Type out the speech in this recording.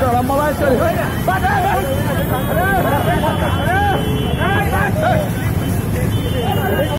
Vamos lá de Deus.